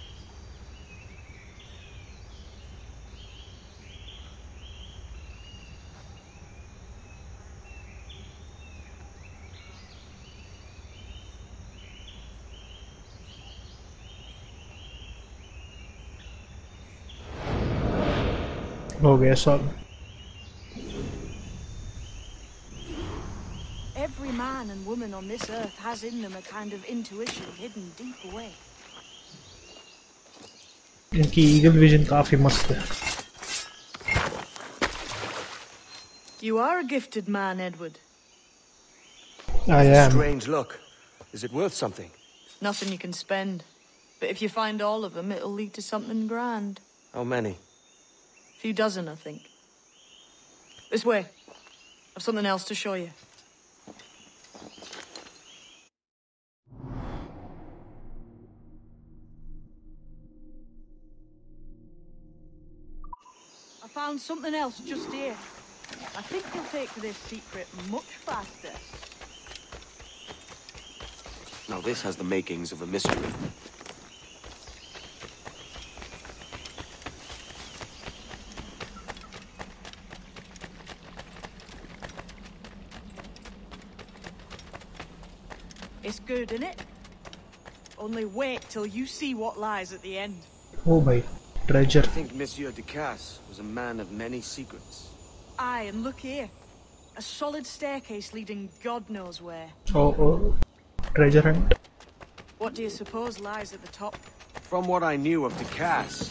हो गया solve Every man and woman on this earth has in them a kind of intuition hidden deep away. इनकी eagle vision काफी मस्त है You are a gifted man, Edward. I am. Strange look. Is it worth something? Nothing you can spend. But if you find all of them, it'll lead to something grand. How many? Few dozen, I think. This way. I've something else to show you. I found something else just here. I think you'll take this secret much faster. Now this has the makings of a mystery. Good, isn't it? Only wait till you see what lies at the end. Oh boy, treasure. I think Monsieur du Casse was a man of many secrets. Aye, and look here. A solid staircase leading God knows where. Oh, oh, treasure hunt. What do you suppose lies at the top? From what I knew of du Casse,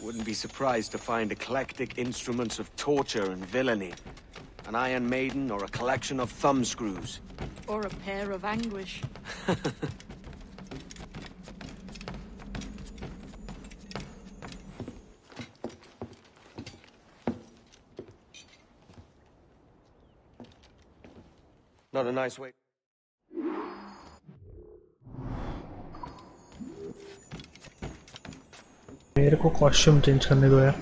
I wouldn't be surprised to find eclectic instruments of torture and villainy. An Iron Maiden or a collection of thumbscrews or a pear of anguish. Not a nice way. मेरे को costume change करने दो यार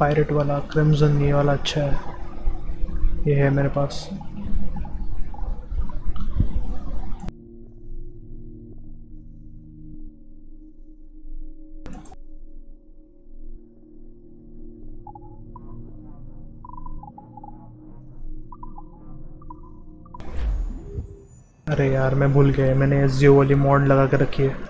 pirate वाला crimson ये वाला अच्छा है। ये है मेरे पास। अरे यार, मैं भूल गया। मैंने एस वाली मॉड लगा कर रखी है।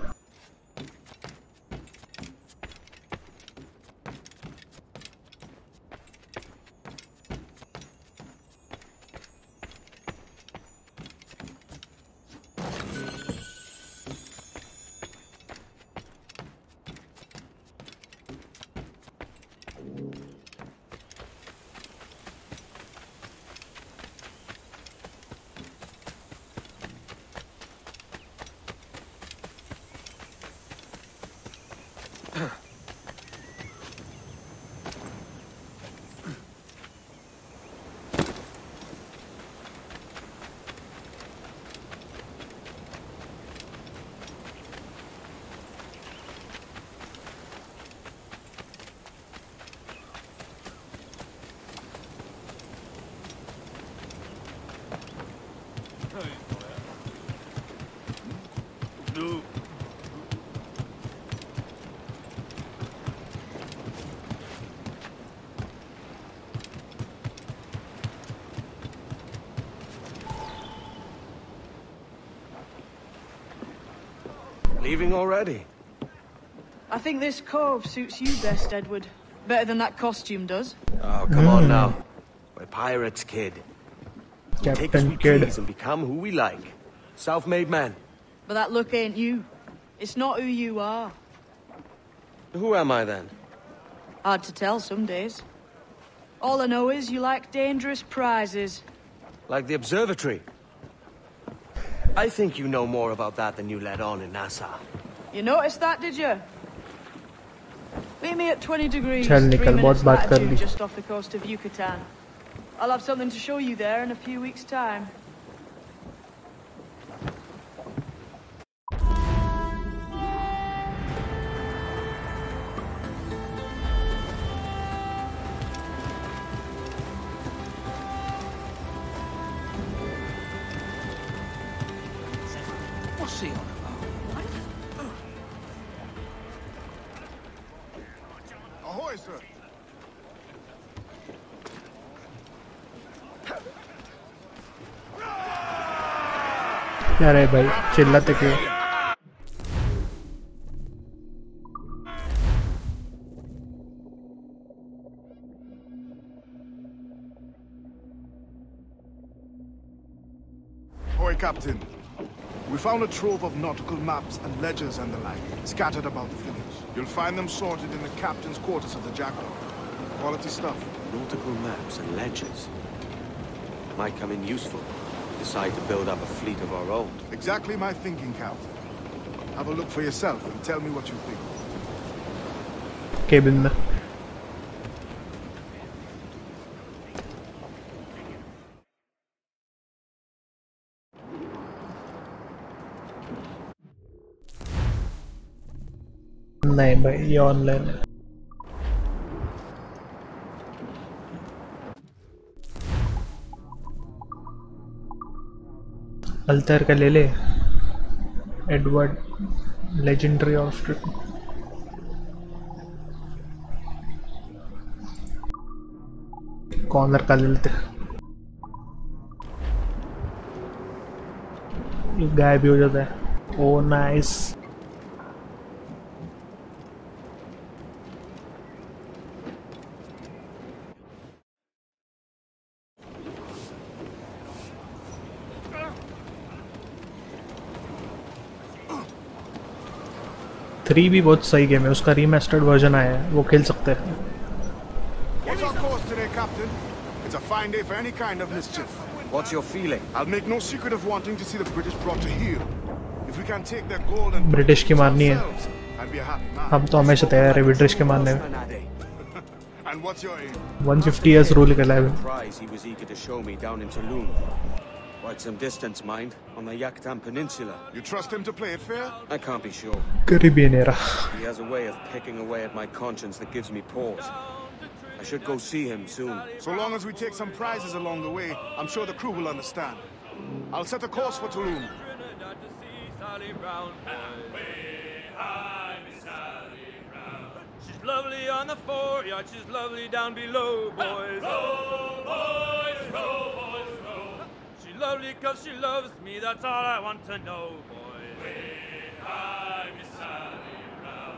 Leaving already? I think this cove suits you best, Edward. Better than that costume does. Oh, come on hmm. now. We're pirates, kid. We take as Captain we Kidd. please and become who we like. Self-made man. But that look ain't you. It's not who you are. Who am I then? Hard to tell some days. All I know is you like dangerous prizes. Like the observatory. I think you know more about that than you let on in NASA. You noticed that, did you? Meet me at 20 degrees, Chal, nikal, minutes latitude, just off the coast of Yucatan. I'll have something to show you there in a few weeks' time. अरे भाई चिल्लाते क्यों Oi, Captain. We found a trove of nautical maps and ledgers and the like, scattered about the village. You'll find them sorted in the captain's quarters of the Jackdaw. Quality stuff. Nautical maps and ledgers. Might come in useful decide to build up a fleet of our own. Exactly my thinking, Captain. Have a look for yourself and tell me what you think. Cabin. này bậy giòn lên अल्तर का ले ले। Edward legendary of corner का ले लेते। गायब भी हो जाता है। ओ नाइस थ्री भी बहुत सही गेम है उसका रीमास्टर्ड वर्जन आया है वो खेल सकते हैं? It's a fine day for any kind of mischief. What's your feeling? I'll make no secret of wanting to see the British brought to heel. If we can take their gold and British की मारनी है. हम तो हमेशा तैयार है British के मारने में And what's your aim? 150 years rule कर लाए Quite some distance, mind, on the Yucatan Peninsula. You trust him to play it fair? I can't be sure. Caribbean era. He has a way of picking away at my conscience that gives me pause. I should go see him soon. So long as we take some prizes along the way, I'm sure the crew will understand. I'll set a course for Tulum. She's lovely on the foreyard, she's lovely down below, boys. Row, boys, row, boys, row. She's lovely cause she loves me, that's all I want to know, boys. Hi, Miss Sally Brown.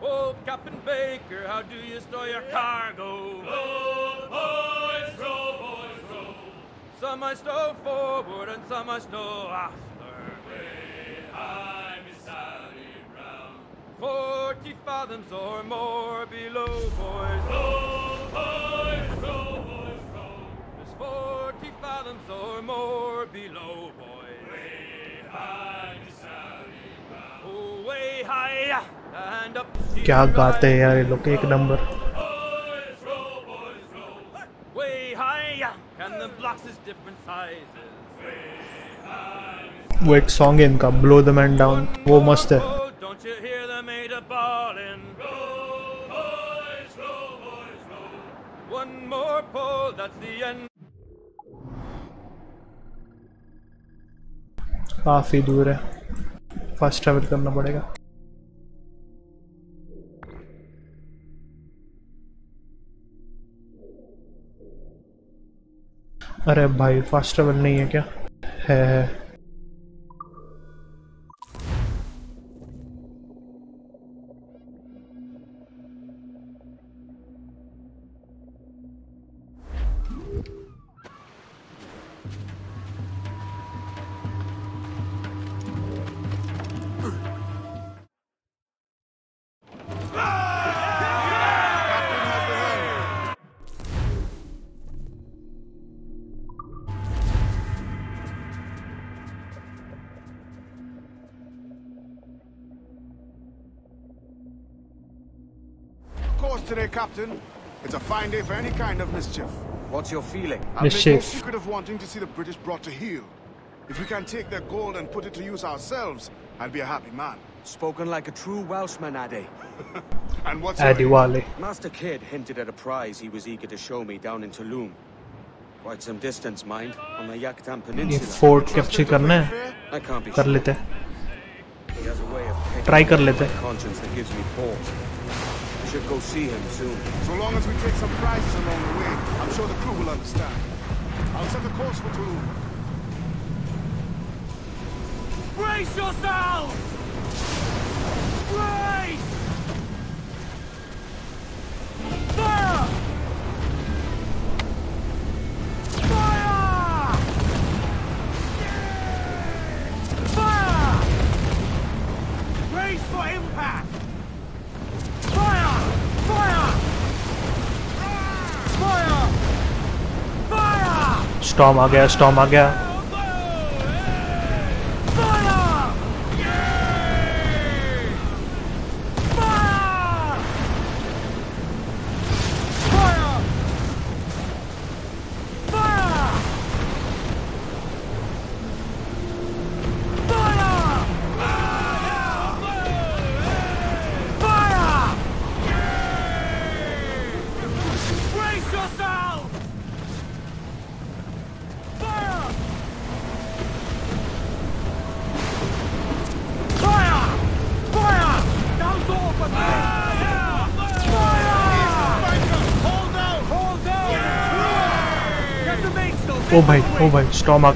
Oh, Captain Baker, how do you store your cargo? Row, boys, row, boys, row. Some I stow forward and some I stow after. Hi, Miss Sally Brown. Forty fathoms or more below, boys. Row, boys, row, forty fathoms or more below, boys. Way high, Miss Sally Brown. Oh, way high and up. she क्या गाते हैं rises. यार ये लोग एक number Boys, row, boys, row. Way high and the blocks is different sizes. वो एक song है इनका ब्लो द मैन डाउन वो मस्त है Oh, don't you hear the maid a bawling? Row, boys, row, boys, row. One more pull, that's the end. काफ़ी दूर है। फास्ट ट्रैवल करना पड़ेगा। अरे भाई फास्ट ट्रैवल नहीं है क्या? है है। Captain. It's a fine day for any kind of mischief. What's your feeling? I've made no secret of wanting to see the British brought to heel. If we can take their gold and put it to use ourselves, I'll be a happy man. Spoken like a true Welshman, Ade. and what's Adewale. Master Kidd hinted at a prize he was eager to show me down in Tulum. Quite some distance, mind, on the Yucatan Peninsula. ये fort capture करना कर लेते Try कर लेते Conscience that gives me pause. I should go see him soon. So long as we take some prizes along the way, I'm sure the crew will understand. I'll set the course for Tulum. Brace yourselves! Brace! Storm आ गया storm आ गया। ओ भाई ओ भाई storm आ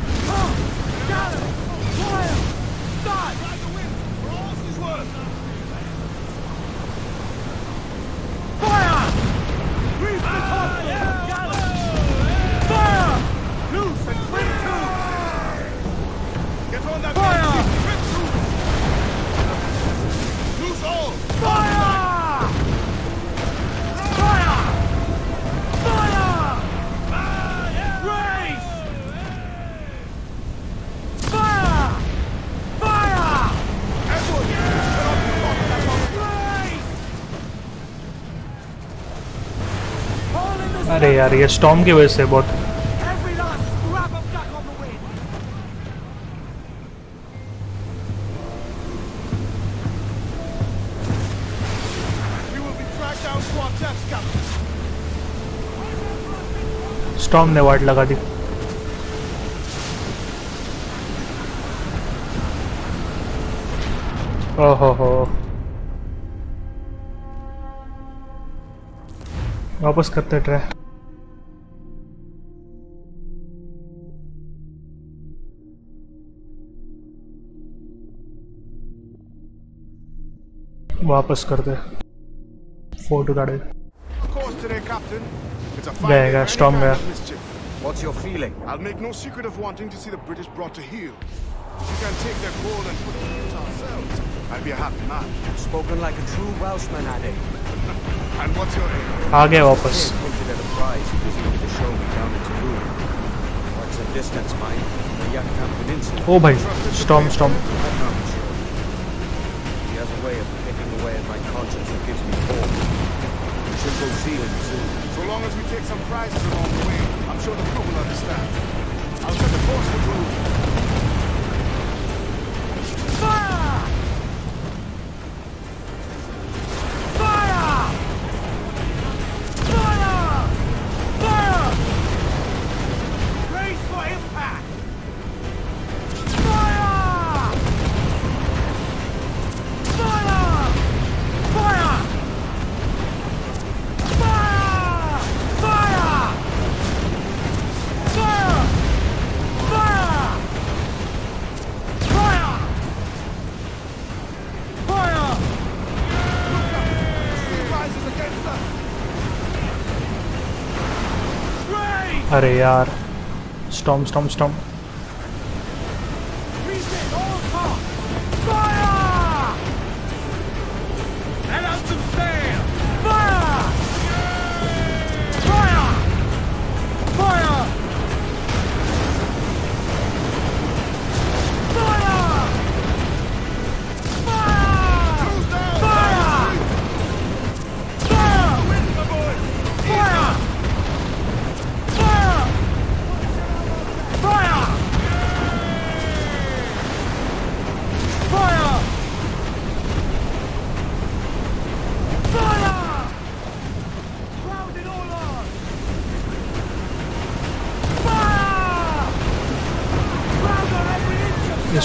आ रही है। Storm की वजह से बहुत। स्टॉम ने वार्ड लगा दी। ओहो हो। वापस करते ट्राई वापस कर दे a fine गया गया स्टॉम गया. What's your feeling? I'll make no secret of wanting to see the British brought to heel. If we can take their gold and put it use ourselves, I'll be a happy man. Spoken like a true Welshman, Addy. And what's your aim? आ गए वापस Hinted at a prize was eager to show me down in Tulum. Quite some distance, mind. The Yucatan Peninsula. ओ भाई storm storm I promise you. He has a way of away at my conscience that gives me hope. We should go see him soon. So long as we take some prizes along the way, I'm sure the crew will understand. I'll set a course for Tulum. अरे यार storm storm storm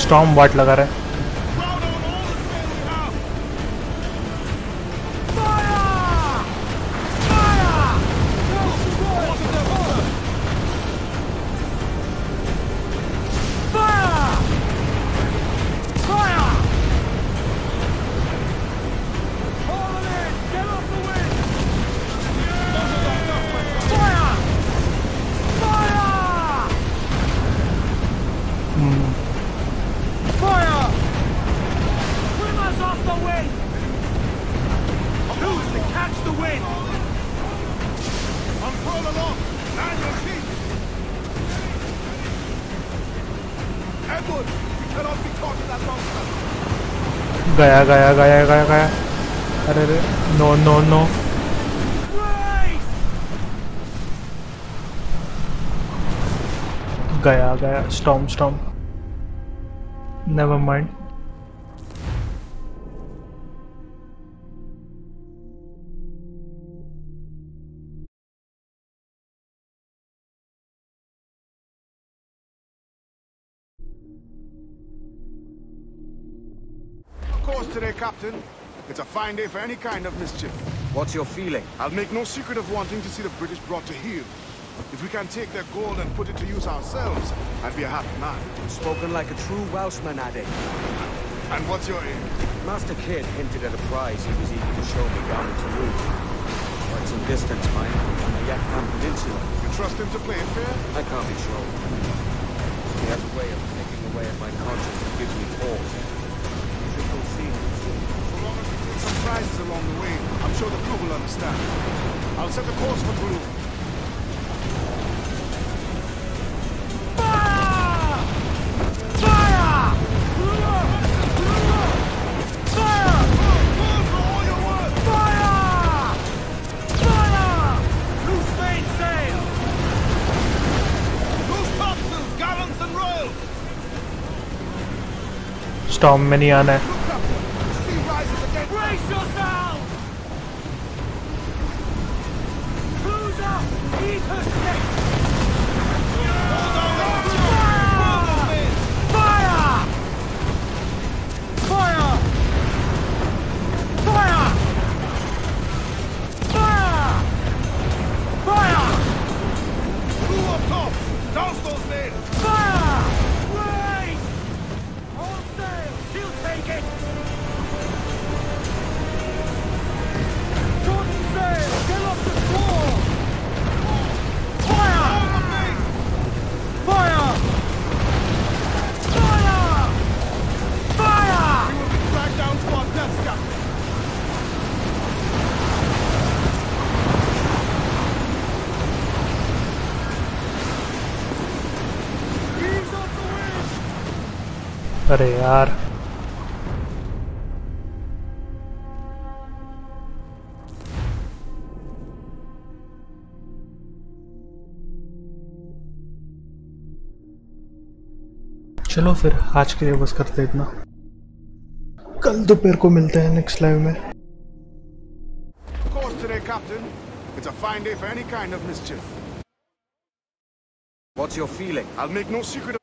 storm वाट लगा रहा है। गया गया गया गया गया। अरे अरे नो नो नो गया गया storm storm never mind Day for any kind of mischief. What's your feeling? I'll make no secret of wanting to see the British brought to heel. If we can take their gold and put it to use ourselves, I'd be a happy man. Spoken like a true Welshman, Addy. And what's your aim? Master Kidd hinted at a prize he was eager to show me down in Tulum. Quite some distance, mind, on the Yucatan Peninsula. You trust him to play it fair? I can't be sure. He has a way of taking away at my conscience that gives me pause. Some prizes along the way, I'm sure the crew will understand. I'll set the course for Tulum. Loose mainsail! Loose अरे यार चलो फिर आज के लिए बस करते इतना कल दोपहर को मिलते हैं नेक्स्ट लाइव में Of. It's a fine day for any kind of mischief. What's your feeling? I'll make no secret